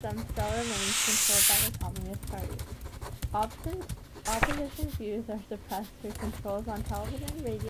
Some still remains controlled by the Communist Party. Opposition views are suppressed through controls on television, radio,